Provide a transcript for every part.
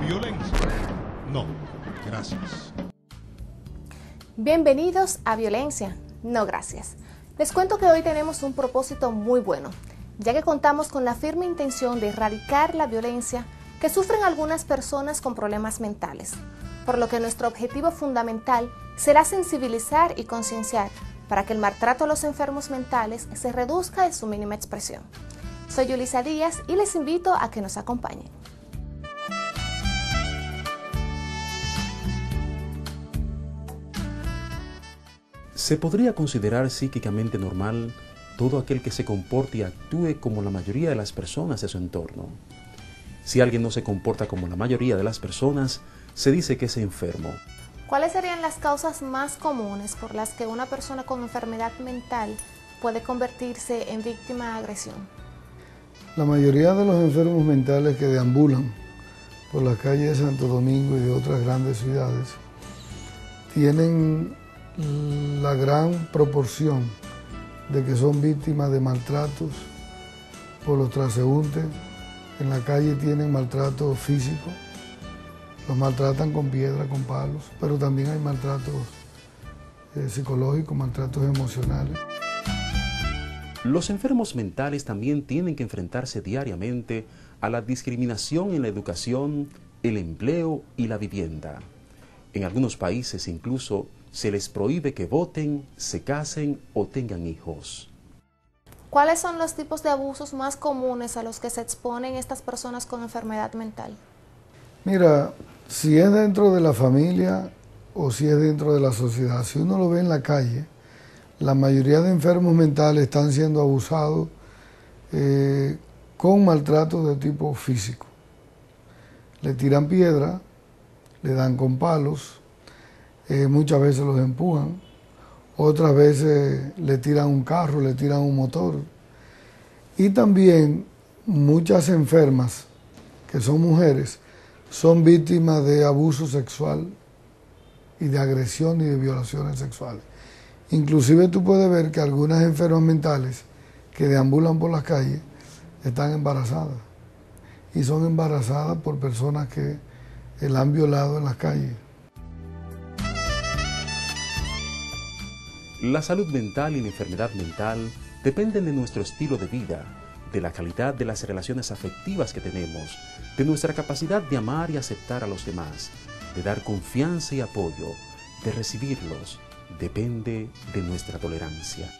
Violencia. No, gracias. Bienvenidos a Violencia. No, gracias. Les cuento que hoy tenemos un propósito muy bueno, ya que contamos con la firme intención de erradicar la violencia que sufren algunas personas con problemas mentales, por lo que nuestro objetivo fundamental será sensibilizar y concienciar para que el maltrato a los enfermos mentales se reduzca en su mínima expresión. Soy Yulisa Díaz y les invito a que nos acompañen. ¿Se podría considerar psíquicamente normal todo aquel que se comporte y actúe como la mayoría de las personas de su entorno? Si alguien no se comporta como la mayoría de las personas, se dice que es enfermo. ¿Cuáles serían las causas más comunes por las que una persona con enfermedad mental puede convertirse en víctima de agresión? La mayoría de los enfermos mentales que deambulan por las calles de Santo Domingo y de otras grandes ciudades tienen la gran proporción de que son víctimas de maltratos por los transeúntes. En la calle tienen maltrato físico, los maltratan con piedra, con palos, pero también hay maltratos eh, psicológicos, maltratos emocionales. Los enfermos mentales también tienen que enfrentarse diariamente a la discriminación en la educación, el empleo y la vivienda. En algunos países incluso se les prohíbe que voten, se casen o tengan hijos. ¿Cuáles son los tipos de abusos más comunes a los que se exponen estas personas con enfermedad mental? Mira, si es dentro de la familia o si es dentro de la sociedad, si uno lo ve en la calle, la mayoría de enfermos mentales están siendo abusados eh, con maltrato de tipo físico. Le tiran piedra, le dan con palos, eh, muchas veces los empujan, otras veces le tiran un carro, le tiran un motor. Y también muchas enfermas, que son mujeres, son víctimas de abuso sexual y de agresión y de violaciones sexuales. Inclusive tú puedes ver que algunas enfermas mentales que deambulan por las calles están embarazadas y son embarazadas por personas que la han violado en las calles. La salud mental y la enfermedad mental dependen de nuestro estilo de vida, de la calidad de las relaciones afectivas que tenemos, de nuestra capacidad de amar y aceptar a los demás, de dar confianza y apoyo, de recibirlos, depende de nuestra tolerancia.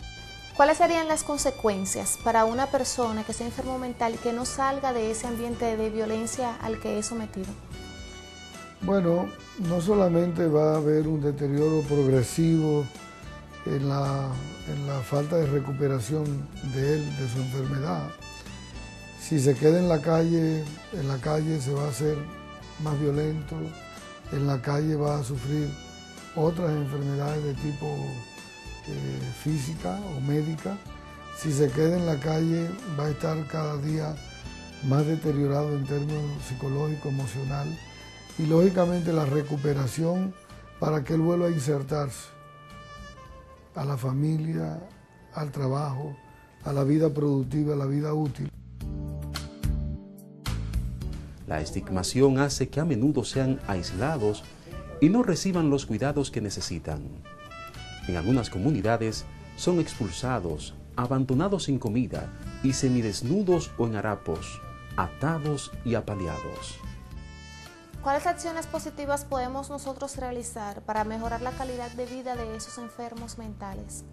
¿Cuáles serían las consecuencias para una persona que sea enfermo mental y que no salga de ese ambiente de violencia al que es sometido? Bueno, no solamente va a haber un deterioro progresivo en la, en la falta de recuperación de él, de su enfermedad, si se queda en la calle, en la calle se va a hacer más violento, en la calle va a sufrir otras enfermedades de tipo eh, física o médica. Si se queda en la calle va a estar cada día más deteriorado en términos psicológico, emocional y lógicamente la recuperación para que él vuelva a insertarse a la familia, al trabajo, a la vida productiva, a la vida útil. La estigmación hace que a menudo sean aislados y no reciban los cuidados que necesitan. En algunas comunidades son expulsados, abandonados sin comida y semidesnudos o en harapos, atados y apaleados. ¿Cuáles acciones positivas podemos nosotros realizar para mejorar la calidad de vida de esos enfermos mentales?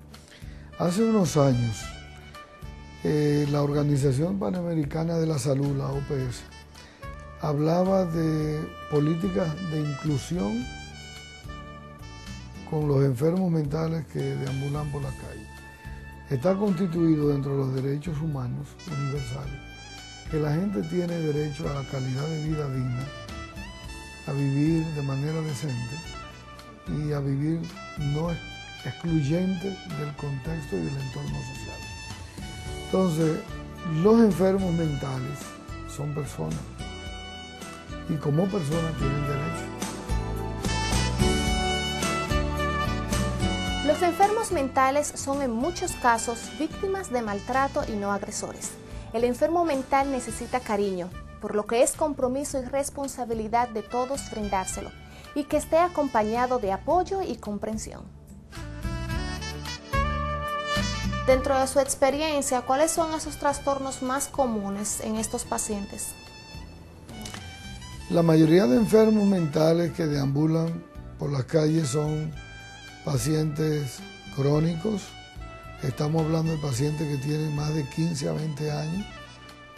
Hace unos años, eh, la Organización Panamericana de la Salud, la OPS, hablaba de políticas de inclusión con los enfermos mentales que deambulan por la calle. Está constituido dentro de los derechos humanos universales que la gente tiene derecho a la calidad de vida digna, a vivir de manera decente y a vivir no excluyente del contexto y del entorno social. Entonces, los enfermos mentales son personas y como personas tienen derecho. Los enfermos mentales son en muchos casos víctimas de maltrato y no agresores. el enfermo mental necesita cariño, por lo que es compromiso y responsabilidad de todos brindárselo y que esté acompañado de apoyo y comprensión. Dentro de su experiencia, ¿cuáles son esos trastornos más comunes en estos pacientes? La mayoría de enfermos mentales que deambulan por las calles son pacientes crónicos. Estamos hablando de pacientes que tienen más de 15 a 20 años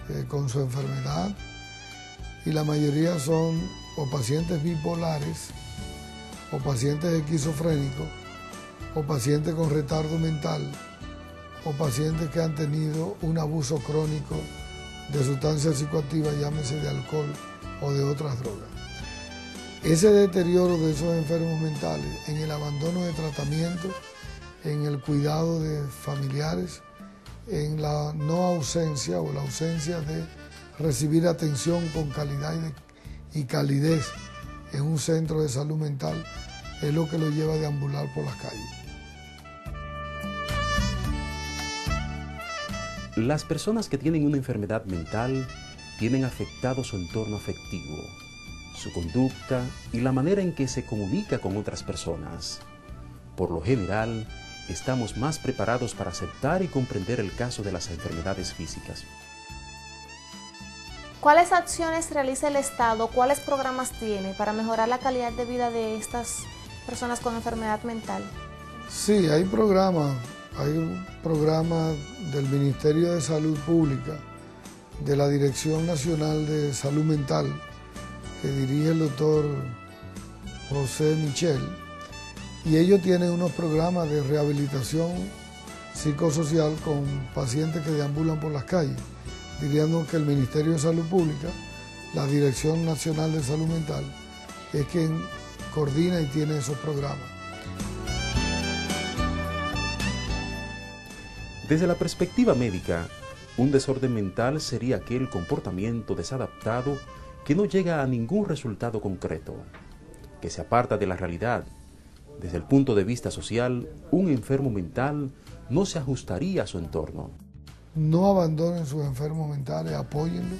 eh, con su enfermedad y la mayoría son o pacientes bipolares o pacientes esquizofrénicos o pacientes con retardo mental o pacientes que han tenido un abuso crónico de sustancias psicoactivas, llámese de alcohol o de otras drogas. Ese deterioro de esos enfermos mentales en el abandono de tratamiento, en el cuidado de familiares, en la no ausencia o la ausencia de recibir atención con calidad y, calidez en un centro de salud mental es lo que lo lleva a deambular por las calles. Las personas que tienen una enfermedad mental tienen afectado su entorno afectivo, su conducta y la manera en que se comunica con otras personas. Por lo general, estamos más preparados para aceptar y comprender el caso de las enfermedades físicas. ¿Cuáles acciones realiza el Estado? ¿Cuáles programas tiene para mejorar la calidad de vida de estas personas con enfermedad mental? Sí, hay programas. Hay un programa del Ministerio de Salud Pública, de la Dirección Nacional de Salud Mental, que dirige el doctor José Michel, y ellos tienen unos programas de rehabilitación psicosocial con pacientes que deambulan por las calles diríamos que el Ministerio de Salud Pública, la Dirección Nacional de Salud Mental, es quien coordina y tiene esos programas. Desde la perspectiva médica, un desorden mental sería aquel comportamiento desadaptado que no llega a ningún resultado concreto, que se aparta de la realidad. Desde el punto de vista social, un enfermo mental no se ajustaría a su entorno no abandonen sus enfermos mentales, apóyenlo,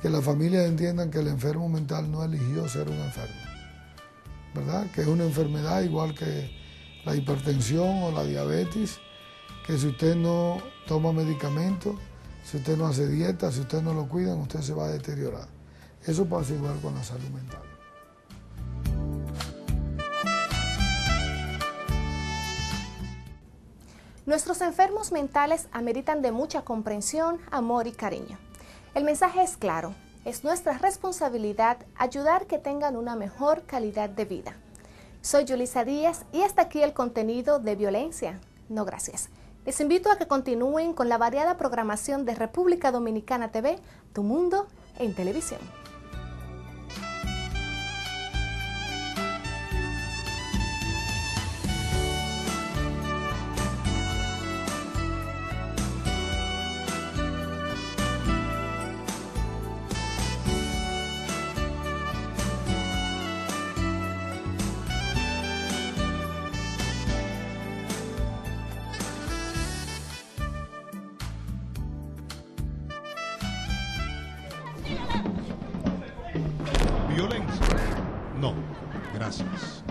que las familias entiendan que el enfermo mental no eligió ser un enfermo, ¿verdad? Que es una enfermedad igual que la hipertensión o la diabetes, que si usted no toma medicamentos, si usted no hace dieta, si usted no lo cuida, usted se va a deteriorar. Eso pasa igual con la salud mental. Nuestros enfermos mentales ameritan de mucha comprensión, amor y cariño. El mensaje es claro, es nuestra responsabilidad ayudar que tengan una mejor calidad de vida. Soy Julisa Díaz y hasta aquí el contenido de violencia. No gracias. Les invito a que continúen con la variada programación de República Dominicana TV, Tu Mundo en Televisión. No, gracias.